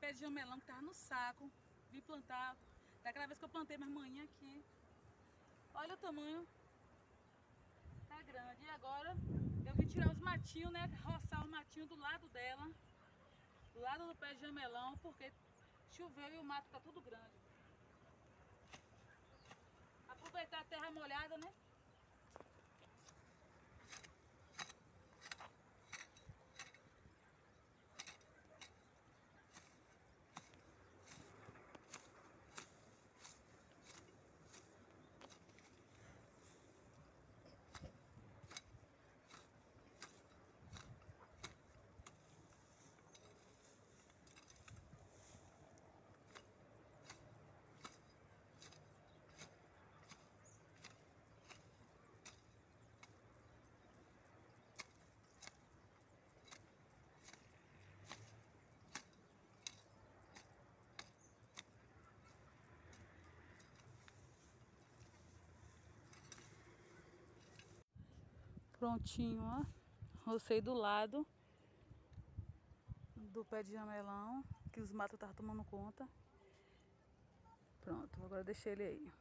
pé de jamelão que tava no saco. Vim plantar. Daquela vez que eu plantei minhas manhã aqui. Olha o tamanho. Tá grande. E agora eu vim tirar os matinhos, né? Roçar os matinhos do lado dela. Do lado do pé de jamelão, porque choveu e o mato tá tudo grande. Prontinho, ó. Rocei do lado do pé de jamelão, que os matos estavam tomando conta. Pronto, agora deixei ele aí.